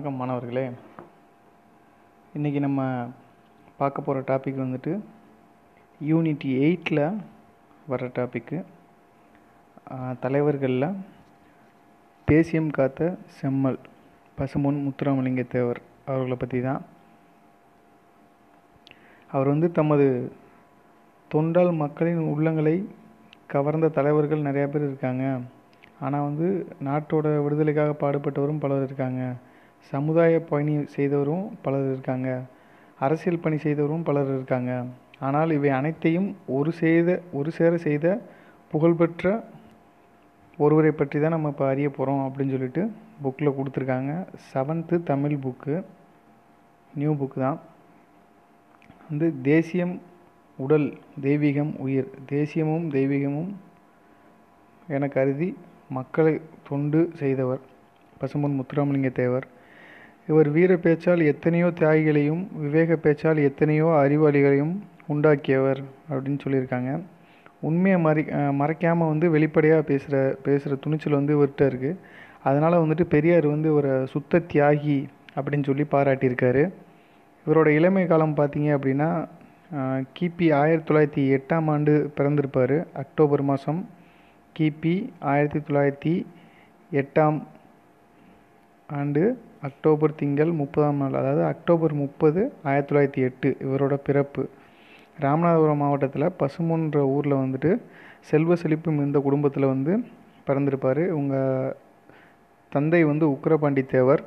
வணக்கம் மாணவர்களே. இன்றைக்கி நம்ம பார்க்க போகிற டாபிக் வந்துட்டு யூனிட் எயிட்டில் வர்ற டாப்பிக்கு தலைவர்களில் தேசியம் காத்த செம்மல் பசுமொன் முத்துராமலிங்க தேவர் அவர்களை பற்றி தான். அவர் வந்து தமது தொண்டால் மக்களின் உள்ளங்களை கவர்ந்த தலைவர்கள் நிறையா பேர் இருக்காங்க. ஆனால் வந்து நாட்டோட விடுதலைக்காக பாடுபட்டவரும் பலர் இருக்காங்க. சமுதாய பணி செய்தவரும் பலர் இருக்காங்க. அரசியல் பணி செய்தவரும் பலர் இருக்காங்க. ஆனால் இவை அனைத்தையும் ஒரு செய்த ஒரு சேர செய்த புகழ்பெற்ற ஒருவரை பற்றி தான் நம்ம இப்போ அறிய போகிறோம் அப்படின்னு சொல்லிட்டு புக்கில் கொடுத்துருக்காங்க. Seventh Tamil book new book தான். வந்து தேசியம் உடல் தெய்வீகம் உயிர். தேசியமும் தெய்வீகமும் என கருதி மக்களை தொண்டு செய்தவர் பசும்பொன் முத்துராமலிங்க தேவர் இவர் வீர பேச்சால் எத்தனையோ தியாகிகளையும் விவேக பேச்சால் எத்தனையோ அறிவாளிகளையும் உண்டாக்கியவர் அப்படின்னு சொல்லியிருக்காங்க. உண்மையை மறை மறைக்காமல் வந்து வெளிப்படையாக பேசுகிற பேசுகிற துணிச்சல் வந்து இவர்கிட்ட இருக்குது அதனால் வந்துட்டு பெரியார் வந்து இவரை சுத்த தியாகி அப்படின்னு சொல்லி பாராட்டியிருக்காரு. இவரோட இளமை காலம் பார்த்தீங்க அப்படின்னா கிபி ஆயிரத்தி தொள்ளாயிரத்தி எட்டாம் ஆண்டு பிறந்திருப்பார் அக்டோபர் மாதம். கிபி ஆயிரத்தி தொள்ளாயிரத்தி எட்டாம் ஆண்டு அக்டோபர் திங்கள் முப்பதாம் நாள் அதாவது அக்டோபர் முப்பது ஆயிரத்தி தொள்ளாயிரத்தி எட்டு இவரோட பிறப்பு. ராமநாதபுரம் மாவட்டத்தில் பசுமுன்ற ஊரில் வந்துட்டு செல்வ செழிப்பு மிகுந்த குடும்பத்தில் வந்து பிறந்திருப்பார். இவங்க தந்தை வந்து உக்கிரபாண்டி தேவர்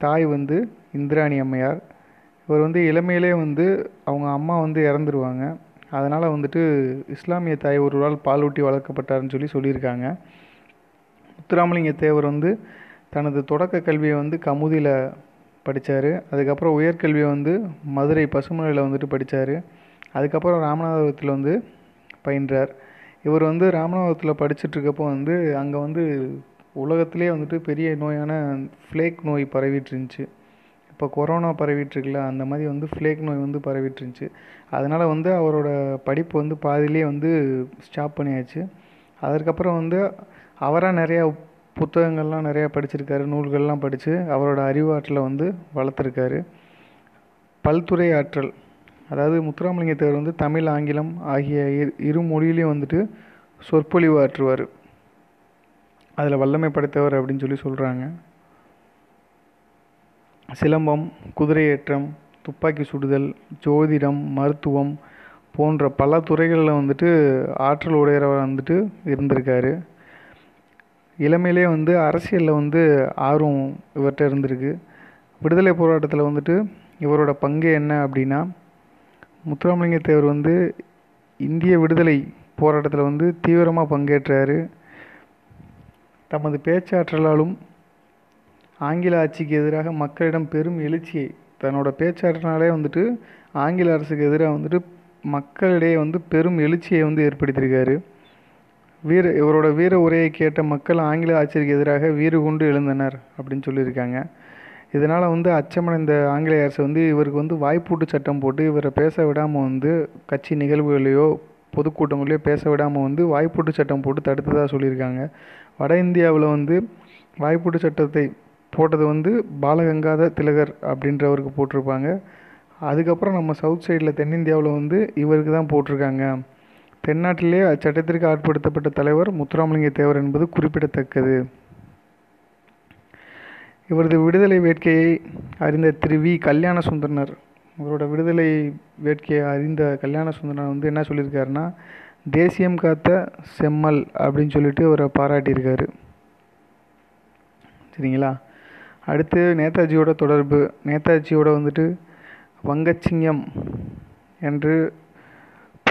தாய் வந்து இந்திராணி அம்மையார். இவர் வந்து இளமையிலே வந்து அவங்க அம்மா வந்து இறந்துருவாங்க. அதனால் வந்துட்டு இஸ்லாமிய தாய் ஒருவரால் பாலூட்டி வளர்க்கப்பட்டார்னு சொல்லி சொல்லியிருக்காங்க. முத்துராமலிங்க தேவர் வந்து தனது தொடக்க கல்வியை வந்து கமுதியில் படித்தார் அதுக்கப்புறம் உயர்கல்வியை வந்து மதுரை பசுமலையில் வந்துட்டு படித்தார் அதுக்கப்புறம் ராமநாதபுரத்தில் வந்து பயின்றார். இவர் வந்து ராமநாதபுரத்தில் படிச்சுட்ருக்கப்போ வந்து அங்கே வந்து உலகத்திலே வந்துட்டு பெரிய நோயான ஃப்ளேக் நோய் பரவிட்டு இருந்துச்சு இப்போ கொரோனா பரவிட்டுருக்குல்ல அந்த மாதிரி வந்து ஃப்ளேக் நோய் வந்து பரவிட்டு இருந்துச்சு அதனால் வந்து அவரோட படிப்பு வந்து பாதியிலே வந்து ஸ்டாப் பண்ணியாச்சு. அதற்கப்புறம் வந்து அவராக நிறையா புத்தகங்கள்லாம் நிறையா படிச்சிருக்காரு நூல்கள்லாம் படித்து அவரோட அறிவாற்றலை வந்து வளர்த்துருக்காரு. பல்துறை ஆற்றல் அதாவது முத்துராமலிங்க தேவர் வந்து தமிழ் ஆங்கிலம் ஆகிய இரு மொழியிலையும் வந்துட்டு சொற்பொழிவு ஆற்றுவார். அதில் வல்லமை படைத்தவர் அப்படின்னு சொல்லி சொல்கிறாங்க சிலம்பம் குதிரையேற்றம் துப்பாக்கி சுடுதல் ஜோதிடம் மருத்துவம் போன்ற பல துறைகளில் வந்துட்டு ஆற்றல் உடையவர் வந்துட்டு இருந்திருக்காரு. இளமையிலே வந்து அரசியலில் வந்து ஆர்வம் இவர்கிட்ட இருந்திருக்கு. விடுதலை போராட்டத்தில் வந்துட்டு இவரோட பங்கு என்ன அப்படின்னா முத்துராமலிங்க தேவர் வந்து இந்திய விடுதலை போராட்டத்தில் வந்து தீவிரமாக பங்கேற்றார். தமது பேச்சாற்றலாலும் ஆங்கில ஆட்சிக்கு எதிராக மக்களிடம் பெரும் எழுச்சியை தன்னோட பேச்சாற்றனாலே வந்துட்டு ஆங்கில அரசுக்கு எதிராக வந்துட்டு மக்களிடையே வந்து பெரும் எழுச்சியை வந்து ஏற்படுத்தியிருக்காரு. வீர இவரோட வீர உரையை கேட்ட மக்கள் ஆங்கில ஆட்சிக்கு எதிராக வீறு கொண்டு எழுந்தனர் அப்படின்னு சொல்லியிருக்காங்க. இதனால் வந்து அச்சமடைந்த ஆங்கிலேய அரசு வந்து இவருக்கு வந்து வாய்ப்பூட்டு சட்டம் போட்டு இவரை பேச விடாமல் வந்து கட்சி நிகழ்வுகளையோ பொதுக்கூட்டங்களையோ பேச விடாமல் வந்து வாய்ப்பூட்டு சட்டம் போட்டு தடுத்ததாக சொல்லியிருக்காங்க. வட இந்தியாவில் வந்து வாய்ப்பூட்டு சட்டத்தை போட்டது வந்து பாலகங்காத திலகர் அப்படின்றவருக்கு போட்டிருப்பாங்க. அதுக்கப்புறம் நம்ம சவுத் சைடில் தென்னிந்தியாவில் வந்து இவருக்கு தான் போட்டிருக்காங்க. தென்னாட்டிலே அச்சட்டத்திற்கு ஆட்படுத்தப்பட்ட தலைவர் முத்துராமலிங்க தேவர் என்பது குறிப்பிடத்தக்கது. இவரது விடுதலை வேட்கையை அறிந்த திரு வி. கல்யாண சுந்தரனர் இவரோட விடுதலை வேட்கையை அறிந்த கல்யாண சுந்தரனர் வந்து என்ன சொல்லியிருக்காருன்னா தேசியம் காத்த செம்மல் அப்படின்னு சொல்லிட்டு அவரை பாராட்டியிருக்காரு. சரிங்களா? அடுத்து நேதாஜியோட தொடர்பு நேதாஜியோட வந்துட்டு வங்கச்சிங்கம் என்று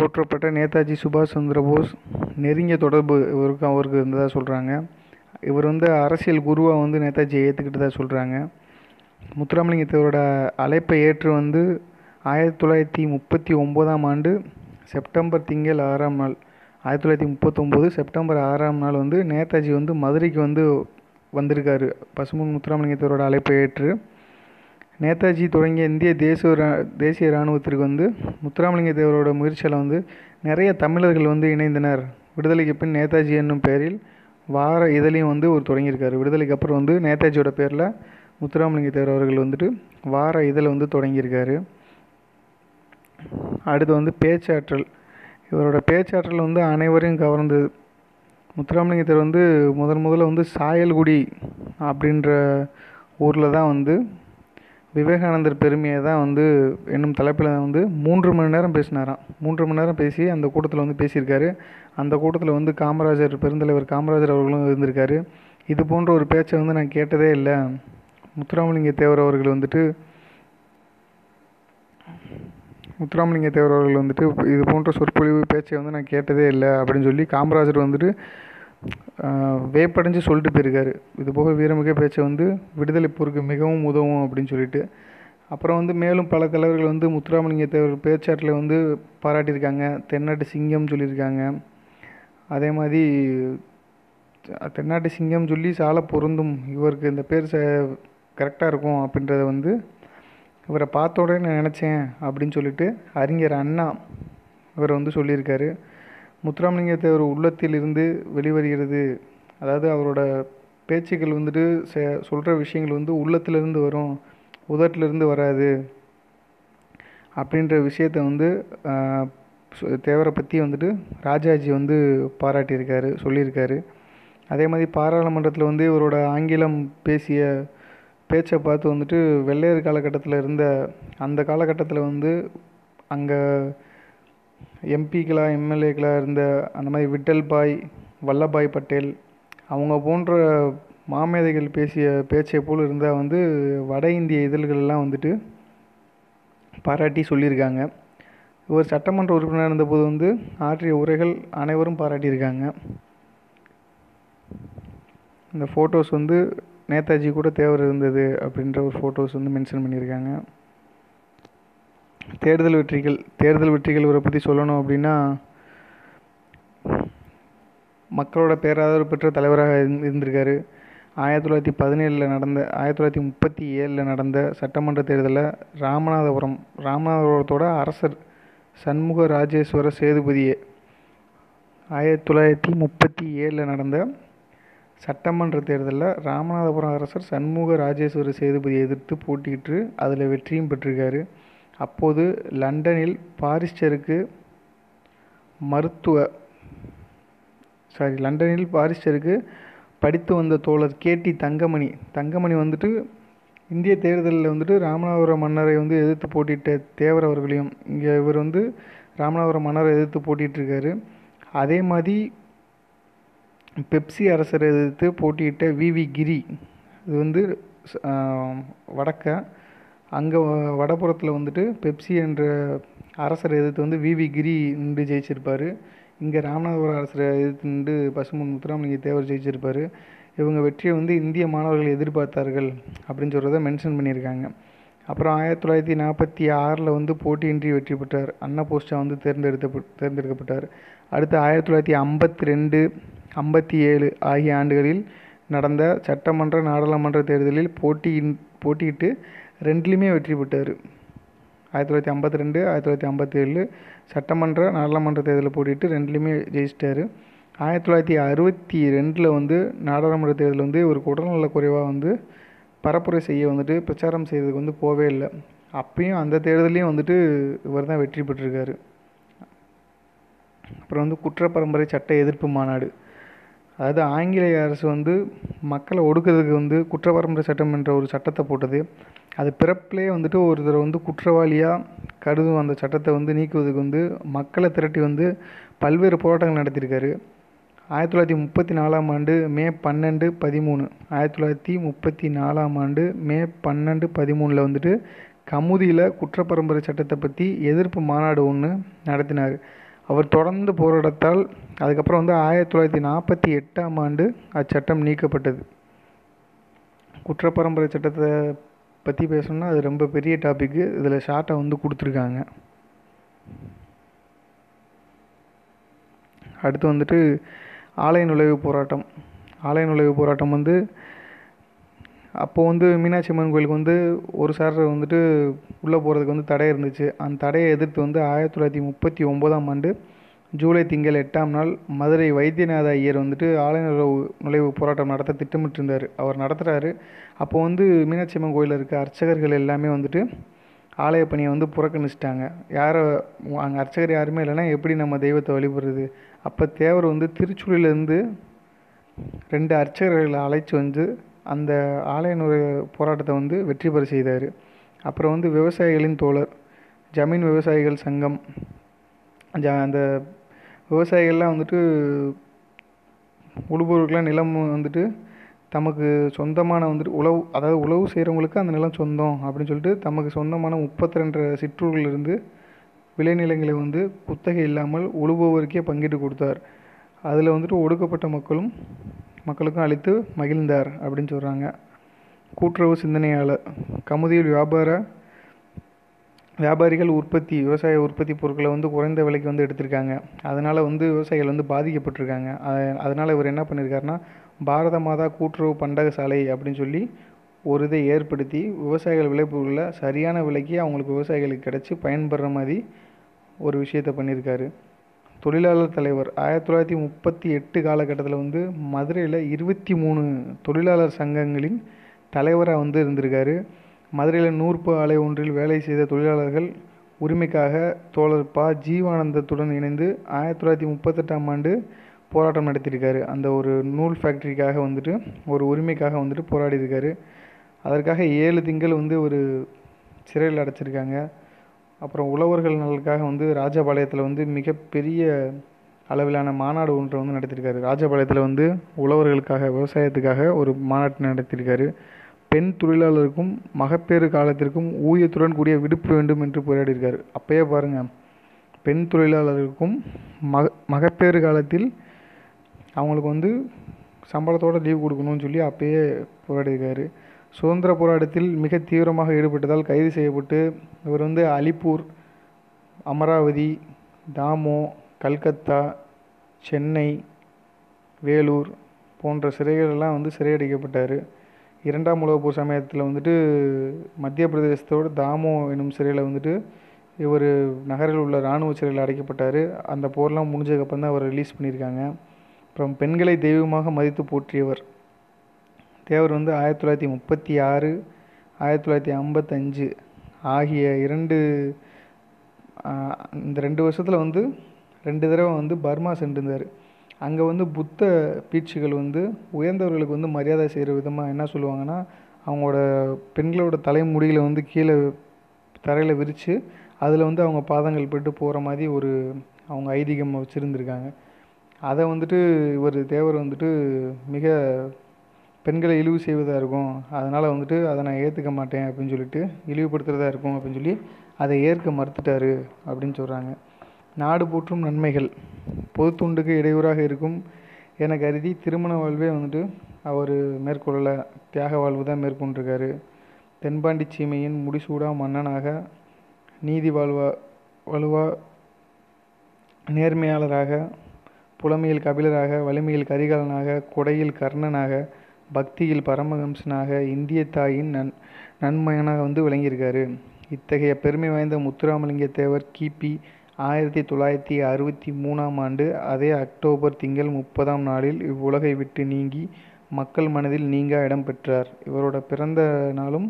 போற்றப்பட்ட நேதாஜி சுபாஷ் சந்திர போஸ் நெருங்கிய தொடர்பு இவருக்கு அவருக்கு இருந்ததாக சொல்கிறாங்க இவர் வந்து அரசியல் குருவாக வந்து நேதாஜியை ஏற்றுக்கிட்டதாக சொல்கிறாங்க முத்துராமலிங்க தேவரோட அழைப்பை ஏற்று வந்து ஆயிரத்தி தொள்ளாயிரத்தி முப்பத்தி ஒம்போதாம் ஆண்டு செப்டம்பர் திங்கள் ஆறாம் நாள் ஆயிரத்தி தொள்ளாயிரத்தி முப்பத்தொம்போது செப்டம்பர் ஆறாம் நாள் வந்து நேதாஜி வந்து மதுரைக்கு வந்து வந்திருக்காரு. பசுமன் முத்துராமலிங்க தேவரோட அழைப்பை ஏற்று நேதாஜி தொடங்கிய இந்திய தேசிய தேசிய இராணுவத்திற்கு வந்து முத்துராமலிங்க தேவரோட முயற்சியில் வந்து நிறைய தமிழர்கள் வந்து இணைந்தனர். விடுதலைக்கு பின் நேதாஜி என்னும் பெயரில் வார இதழையும் வந்து ஒரு தொடங்கியிருக்காரு. விடுதலைக்கு அப்புறம் வந்து நேதாஜியோட பேரில் முத்துராமலிங்க தேவர் அவர்கள் வந்துட்டு வார இதழை வந்து தொடங்கியிருக்காரு. அடுத்து வந்து பேச்சாற்றல். இவரோட பேச்சாற்றல் வந்து அனைவரையும் கவர்ந்தது. முத்துராமலிங்க தேவர் வந்து முதன் முதல்ல வந்து சாயல்குடி அப்படின்ற ஊரில் தான் வந்து விவேகானந்தர் பெருமையை தான் வந்து என்னும் தலைப்பில் வந்து மூன்று மணி நேரம் பேசினாராம். மூன்று மணி நேரம் பேசி அந்த கூட்டத்தில் வந்து பேசியிருக்காரு. அந்த கூட்டத்தில் வந்து காமராஜர் பெருந்தலைவர் காமராஜர் அவர்களும் இருந்திருக்காரு. இது போன்ற ஒரு பேச்சை வந்து நான் கேட்டதே இல்லை. முத்துராமலிங்க தேவர் அவர்கள் வந்துட்டு முத்துராமலிங்க தேவர் அவர்கள் வந்துட்டு இது போன்ற சொற்பொழிவு பேச்சை வந்து நான் கேட்டதே இல்லை அப்படின்னு சொல்லி காமராஜர் வந்துட்டு வேப்படைஞ்சு சொல்லிட்டு போயிருக்காரு. இதுபோக வீரமிக பேச்சை வந்து விடுதலை போருக்கு மிகவும் உதவும் அப்படின்னு சொல்லிட்டு. அப்புறம் வந்து மேலும் பல தலைவர்கள் வந்து முத்துராமலிங்க தேவர் பேச்சாற்றில் வந்து பாராட்டியிருக்காங்க. தென்னாட்டு சிங்கம் சொல்லியிருக்காங்க. அதே மாதிரி தென்னாட்டு சிங்கம் சொல்லி சால பொருந்தும். இவருக்கு இந்த பேர் ச கரெக்டாக இருக்கும் அப்படின்றத வந்து இவரை பார்த்த உடனே நான் நினச்சேன் அப்படின்னு சொல்லிட்டு அறிஞர் அண்ணா இவர் வந்து சொல்லியிருக்காரு. முத்துராமலிங்க தேவர் உள்ளத்தில் இருந்து வெளிவருகிறது. அதாவது அவரோட பேச்சுக்கள் வந்துட்டு சொல்கிற விஷயங்கள் வந்து உள்ளத்திலிருந்து வரும் உதட்டிலிருந்து வராது அப்படின்ற விஷயத்த வந்து தேவரை பற்றி வந்துட்டு ராஜாஜி வந்து பாராட்டியிருக்காரு சொல்லியிருக்காரு. அதே மாதிரி பாராளுமன்றத்தில் வந்து இவரோட ஆங்கிலம் பேசிய பேச்சை பார்த்து வந்துட்டு வெள்ளையர் காலகட்டத்தில் இருந்த அந்த காலகட்டத்தில் வந்து அங்கே எம்பிக்களாக எம்எல்ஏக்களாக இருந்த அந்த மாதிரி விட்டல் பாய் வல்லபாய் பட்டேல் அவங்க போன்ற மாமேதைகள் பேசிய பேச்சை போல் இருந்தால் வந்து வட இந்திய இதழ்கள்லாம் வந்துட்டு பாராட்டி சொல்லியிருக்காங்க. இவர் சட்டமன்ற உறுப்பினர் இருந்தபோது வந்து ஆற்றிய உரைகள் அனைவரும் பாராட்டியிருக்காங்க. இந்த ஃபோட்டோஸ் வந்து நேதாஜி கூட தேவர் இருந்தது அப்படின்ற ஒரு ஃபோட்டோஸ் வந்து மென்ஷன் பண்ணியிருக்காங்க. தேர்தல் வெற்றிகள் தேர்தல் வெற்றிகள் இவரை பற்றி சொல்லணும் அப்படின்னா மக்களோட பேராதரவு பெற்ற தலைவராக இருந்திருக்காரு. ஆயிரத்தி தொள்ளாயிரத்தி பதினேழில் நடந்த ஆயிரத்தி தொள்ளாயிரத்தி முப்பத்தி ஏழில் நடந்த சட்டமன்ற தேர்தலில் ராமநாதபுரம் ராமநாதபுரத்தோட அரசர் சண்முக ராஜேஸ்வர சேதுபதியே ஆயிரத்தி தொள்ளாயிரத்தி முப்பத்தி ஏழில் நடந்த சட்டமன்ற தேர்தலில் ராமநாதபுரம் அரசர் சண்முக ராஜேஸ்வர சேதுபதியை எதிர்த்து போட்டியிட்டு அதில் வெற்றியும் பெற்றிருக்காரு. அப்போது லண்டனில் பாரிஸ்டருக்கு மருத்துவ சாரி லண்டனில் பாரிஸ்டருக்கு படித்து வந்த தோழர் கேடி தங்கமணி. தங்கமணி வந்துட்டு இந்திய தேர்தலில் வந்துட்டு ராமநாதபுரம் மன்னரை வந்து எதிர்த்து போட்டியிட்ட தேவர் அவர்களையும் இங்கே இவர் வந்து ராமநாதபுரம் மன்னரை எதிர்த்து போட்டிகிட்ருக்காரு அதே மாதிரி பெப்சி அரசரை எதிர்த்து போட்டியிட்ட விவி கிரி. இது வந்து வடக்க அங்கே வடபுறத்தில் வந்துட்டு பெப்சி என்ற அரசரை எதிர்த்து வந்து விவி கிரி நின்று ஜெயிச்சிருப்பார். இங்கே ராமநாதபுரம் அரசரை எதிர்த்து நின்று பசுமன் முத்துராமலிங்க தேவர் ஜெயிச்சிருப்பார். இவங்க வெற்றியை வந்து இந்திய மாணவர்கள் எதிர்பார்த்தார்கள் அப்படின்னு சொல்கிறத மென்ஷன் பண்ணியிருக்காங்க. அப்புறம் ஆயிரத்தி தொள்ளாயிரத்தி நாற்பத்தி ஆறில் வந்து போட்டியின்றி வெற்றி பெற்றார். அண்ணா போஸ்டா வந்து தேர்ந்தெடுத்த தேர்ந்தெடுக்கப்பட்டார். அடுத்து ஆயிரத்தி தொள்ளாயிரத்தி ஐம்பத்தி ரெண்டு ஐம்பத்தி ஏழு ஆகிய ஆண்டுகளில் நடந்த சட்டமன்ற நாடாளுமன்ற தேர்தலில் போட்டியின் போட்டியிட்டு ரெண்டுலேயுமே வெற்றி பெற்றார். ஆயிரத்தி தொள்ளாயிரத்தி ஐம்பத்தி ரெண்டு ஆயிரத்தி தொள்ளாயிரத்தி ஐம்பத்தி ஏழு சட்டமன்ற நாடாளுமன்ற தேர்தலில் போட்டிட்டு ரெண்டுலேயுமே ஜெயிச்சிட்டாரு. ஆயிரத்தி தொள்ளாயிரத்தி அறுபத்தி ரெண்டில் வந்து நாடாளுமன்ற தேர்தலில் வந்து ஒரு உடல்நல குறைவாக வந்து பரப்புரை செய்ய வந்துட்டு பிரச்சாரம் செய்கிறதுக்கு வந்து போவே இல்லை. அப்பயும் அந்த தேர்தலையும் வந்துட்டு இவர் தான் வெற்றி பெற்றிருக்காரு. அப்புறம் வந்து குற்றப்பரம்பரை சட்ட எதிர்ப்பு மாநாடு. அதாவது ஆங்கிலேய அரசு வந்து மக்களை ஒடுக்கிறதுக்கு வந்து குற்றப்பரம்பரை சட்டம் என்ற ஒரு சட்டத்தை போட்டது. அது பிறப்பிலே வந்துட்டு ஒருத்தர் வந்து குற்றவாளியாக கருதும் அந்த சட்டத்தை வந்து நீக்குவதுக்கு வந்து மக்களை திரட்டி வந்து பல்வேறு போராட்டங்கள் நடத்தியிருக்காரு. ஆயிரத்தி தொள்ளாயிரத்தி முப்பத்தி நாலாம் ஆண்டு மே பன்னெண்டு பதிமூணு. ஆயிரத்தி தொள்ளாயிரத்தி முப்பத்தி நாலாம் ஆண்டு மே பன்னெண்டு பதிமூணில் வந்துட்டு கமுதியில் குற்றப்பரம்பரை சட்டத்தை பற்றி எதிர்ப்பு மாநாடு ஒன்று நடத்தினார். அவர் தொடர்ந்து போராட்டத்தால் அதுக்கப்புறம் வந்து ஆயிரத்தி தொள்ளாயிரத்தி நாற்பத்தி எட்டாம் ஆண்டு அச்சட்டம் நீக்கப்பட்டது. குற்றப்பரம்பரை சட்டத்தை பற்றி பேசணும்னா அது ரொம்ப பெரிய டாப்பிக்கு இதில் ஷார்ட்டாக வந்து கொடுத்துருக்காங்க. அடுத்து வந்துட்டு ஆலய நுழைவு போராட்டம். ஆலய நுழைவு போராட்டம் வந்து அப்போது வந்து மீனாட்சி அம்மன் கோயிலுக்கு வந்து ஒரு சார் வந்துட்டு உள்ளே போகிறதுக்கு வந்து தடை இருந்துச்சு. அந்த தடையை எதிர்த்து வந்து ஆயிரத்தி தொள்ளாயிரத்தி முப்பத்தி ஒம்போதாம் ஆண்டு ஜூலை திங்கள் எட்டாம் நாள் மதுரை வைத்தியநாத ஐயர் வந்துட்டு ஆலய நுழைவு போராட்டம் நடத்த திட்டமிட்டிருந்தார். அவர் நடத்துகிறாரு அப்போ வந்து மீனாட்சி அம்மன் கோயிலில் இருக்க அர்ச்சகர்கள் எல்லாமே வந்துட்டு ஆலய பணியை வந்து புறக்கணிச்சிட்டாங்க. யாரை அங்கே அர்ச்சகர் யாருமே இல்லைன்னா எப்படி நம்ம தெய்வத்தை வழிபடுறது? அப்போ தேவர் வந்து திருச்சூழிலேருந்து ரெண்டு அர்ச்சகர்களை அழைச்சி வந்து அந்த ஆலய நுழைவு போராட்டத்தை வந்து வெற்றி பெற செய்தார். அப்புறம் வந்து விவசாயிகளின் தோழர் ஜமீன் விவசாயிகள் சங்கம் அந்த விவசாயிகள்லாம் வந்துட்டு உழுபவர்களுக்கெலாம் நிலம் வந்துட்டு தமக்கு சொந்தமான வந்துட்டு உழவு அதாவது உழவு செய்கிறவங்களுக்கு அந்த நிலம் சொந்தம் அப்படின்னு சொல்லிட்டு தமக்கு சொந்தமான முப்பத்தி ரெண்டு சிற்றூர்களிலிருந்து விளைநிலங்களை வந்து குத்தகை இல்லாமல் உழுபவருக்கே பங்கிட்டு கொடுத்தார். அதில் வந்துட்டு ஒடுக்கப்பட்ட மக்களும் மக்களுக்கும் அளித்து மகிழ்ந்தார் அப்படின்னு சொல்கிறாங்க கூட்டுறவு சிந்தனையாளர் கமுதியில் வியாபார வியாபாரிகள் உற்பத்தி விவசாய உற்பத்தி பொருட்களை வந்து குறைந்த விலைக்கு வந்து எடுத்திருக்காங்க. அதனால் வந்து விவசாயிகள் வந்து பாதிக்கப்பட்டிருக்காங்க. அதனால் இவர் என்ன பண்ணியிருக்காருன்னா பாரத மாதா கூட்டுறவு பண்டக சாலை அப்படின்னு சொல்லி ஒரு இதை ஏற்படுத்தி விவசாயிகள் விளைபொருளை சரியான விலைக்கு அவங்களுக்கு விவசாயிகளுக்கு கிடச்சி பயன்படுற மாதிரி ஒரு விஷயத்தை பண்ணியிருக்காரு தொழிலாளர் தலைவர் ஆயிரத்தி தொள்ளாயிரத்தி முப்பத்தி எட்டு காலகட்டத்தில் வந்து மதுரையில் இருபத்தி மூணு தொழிலாளர் சங்கங்களின் தலைவராக வந்து இருந்திருக்காரு. மதுரையில் நூற்பு ஆலை ஒன்றில் வேலை செய்த தொழிலாளர்கள் உரிமைக்காக தோழர் ப. ஜீவானந்தத்துடன் இணைந்து ஆயிரத்தி தொள்ளாயிரத்தி முப்பத்தெட்டாம் ஆண்டு போராட்டம் நடத்தியிருக்காரு. அந்த ஒரு நூல் ஃபேக்ட்ரிக்காக வந்துட்டு ஒரு உரிமைக்காக வந்துட்டு போராடியிருக்காரு. அதற்காக ஏழு திங்கள் வந்து ஒரு சிறையில் அடைச்சிருக்காங்க. அப்புறம் உழவர்கள் நலனுக்காக வந்து ராஜபாளையத்தில் வந்து மிகப்பெரிய அளவிலான மாநாடு ஒன்றை வந்து நடத்தியிருக்காரு. ராஜபாளையத்தில் வந்து உழவர்களுக்காக விவசாயத்துக்காக ஒரு மாநாட்டு நடத்தியிருக்காரு. பெண் தொழிலாளருக்கும் மகப்பேறு காலத்திற்கும் ஊதியத்துடன் கூடிய விடுப்பு வேண்டும் என்று போராடியிருக்கார். அப்பயே பாருங்கள் பெண் தொழிலாளருக்கும் மக மகப்பேறு காலத்தில் அவங்களுக்கு வந்து சம்பளத்தோட லீவ் கொடுக்கணும்னு சொல்லி அப்பயே போராடியிருக்கார். சுதந்திர போராட்டத்தில் மிக தீவிரமாக ஈடுபட்டதால் கைது செய்யப்பட்டு இவர் வந்து அலிப்பூர் அமராவதி தாமோ கல்கத்தா சென்னை வேலூர் போன்ற சிறைகளெல்லாம் வந்து சிறையடைக்கப்பட்டார். இரண்டாம் உலகப் போர் சமயத்தில் வந்துட்டு மத்திய பிரதேசத்தோட தாமோ எனும் சிறையில் வந்துட்டு இவர் நகரில் உள்ள இராணுவ சிறையில் அடைக்கப்பட்டார். அந்த போர்லாம் முடிஞ்சதுக்கப்புறம் தான் அவர் ரிலீஸ் பண்ணியிருக்காங்க. அப்புறம் பெண்களை தெய்வமாக மதித்து போற்றியவர் தேவர் வந்து ஆயிரத்தி தொள்ளாயிரத்தி முப்பத்தி ஆறு ஆயிரத்தி தொள்ளாயிரத்தி ஐம்பத்தஞ்சு ஆகிய இரண்டு இந்த ரெண்டு வருஷத்தில் வந்து ரெண்டு தடவை வந்து பர்மா சென்றிருந்தார். அங்கே வந்து புத்த பீட்சுகள் வந்து உயர்ந்தவர்களுக்கு வந்து மரியாதை செய்கிற விதமாக என்ன சொல்லுவாங்கன்னா அவங்களோட பெண்களோட தலைமுடிகளை வந்து கீழே தரையில் விரித்து அதில் வந்து அவங்க பாதங்கள் பட்டு போகிற மாதிரி ஒரு அவங்க ஐதீகம் வச்சுருந்துருக்காங்க. அதை வந்துட்டு இவர் தேவர் வந்துட்டு மிக பெண்களை இழிவு செய்வதாக இருக்கும் அதனால் வந்துட்டு அதை நான் ஏற்றுக்க மாட்டேன் அப்படின்னு சொல்லிட்டு இழிவுபடுத்துகிறதா இருக்கும் அப்படின்னு சொல்லி அதை ஏற்க மறுத்துட்டாரு அப்படின்னு சொல்கிறாங்க நாடு போற்றும் நன்மைகள். பொதுத்துண்டுக்கு இடையூறாக இருக்கும் என கருதி திருமண வாழ்வே வந்துட்டு அவர் மேற்கொள்ளலை. தியாக வாழ்வு தான் மேற்கொண்டிருக்காரு. தென்பாண்டி சீமையின் முடிசூடா மன்னனாக நீதி வாழ்வா வலுவா நேர்மையாளராக புலமையில் கபிலராக வலிமையில் கரிகாலனாக கொடையில் கர்ணனாக பக்தியில் பரமஹம்சனாக இந்திய தாயின் நன் நன்மையனாக வந்து விளங்கியிருக்காரு. இத்தகைய பெருமை வாய்ந்த முத்துராமலிங்க தேவர் கிபி ஆயிரத்தி தொள்ளாயிரத்தி அறுபத்தி மூணாம் ஆண்டு அதே அக்டோபர் திங்கள் முப்பதாம் நாளில் இவ்வுலகை விட்டு நீங்கி மக்கள் மனதில் நீங்கா இடம் பெற்றார். இவரோட பிறந்த நாளும்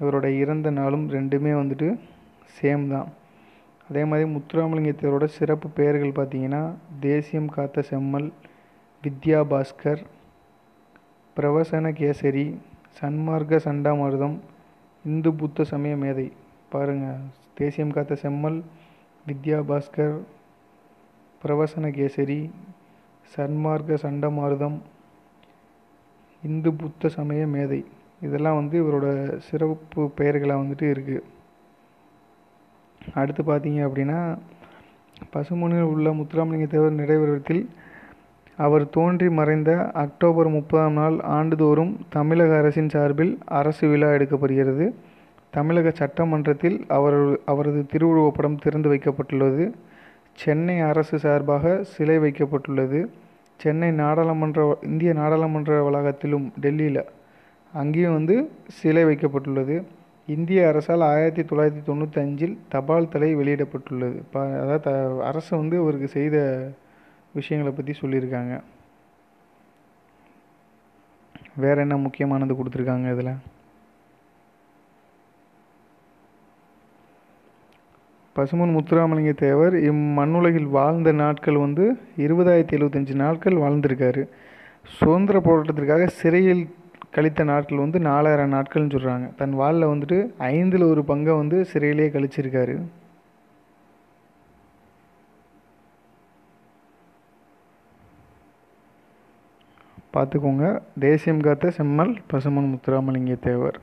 இவரோட இறந்த நாளும் ரெண்டுமே வந்துட்டு சேம் தான். அதே மாதிரி முத்துராமலிங்க தேவரோட சிறப்பு பெயர்கள் பார்த்தீங்கன்னா தேசியம் காத்த செம்மல் வித்யா பாஸ்கர் பிரவசன கேசரி சன்மார்க்க சண்டாமிர்தம் இந்து புத்த சமய மேதை. பாருங்கள் தேசியம் காத்த செம்மல் வித்யா பாஸ்கர் பிரவசன கேசரி சன்மார்க்க சண்டமாருதம் இந்து புத்த சமய மேதை. இதெல்லாம் வந்து இவரோட சிறப்பு பெயர்களாக வந்துட்டு இருக்குது அடுத்து பார்த்தீங்க அப்படின்னா பசுமொழியில் உள்ள முத்துராமலிங்க தேவர் நிறைவேறத்தில் அவர் தோன்றி மறைந்த அக்டோபர் முப்பதாம் நாள் ஆண்டுதோறும் தமிழக அரசின் சார்பில் அரசு விழா எடுக்கப்படுகிறது. தமிழக சட்டமன்றத்தில் அவர் அவரது திருவுருவப்படம் திறந்து வைக்கப்பட்டுள்ளது. சென்னை அரசு சார்பாக சிலை வைக்கப்பட்டுள்ளது. சென்னை நாடாளுமன்ற இந்திய நாடாளுமன்ற வளாகத்திலும் டெல்லியில் அங்கேயும் வந்து சிலை வைக்கப்பட்டுள்ளது. இந்திய அரசால் ஆயிரத்தி தொள்ளாயிரத்தி தொண்ணூத்தஞ்சில் தபால் தலை வெளியிடப்பட்டுள்ளது. ப அதாவது அரசு வந்து அவருக்கு செய்த விஷயங்களை பற்றி சொல்லியிருக்காங்க. வேறு என்ன முக்கியமானது கொடுத்துருக்காங்க இதில்? பசுமன் முத்துராமலிங்க தேவர் இம்மண்ணுலகில் வாழ்ந்த நாட்கள் வந்து இருபதாயிரத்தி எழுபத்தஞ்சு நாட்கள் வாழ்ந்திருக்காரு. சுதந்திர போராட்டத்திற்காக சிறையில் கழித்த நாட்கள் வந்து நாலாயிரம் நாட்கள்னு சொல்கிறாங்க தன் வாழில் வந்துட்டு ஐந்தில் ஒரு பங்கை வந்து சிறையிலே கழிச்சிருக்காரு. பார்த்துக்கோங்க. தேசியம் காத்த செம்மல் பசுமன் முத்துராமலிங்க தேவர்.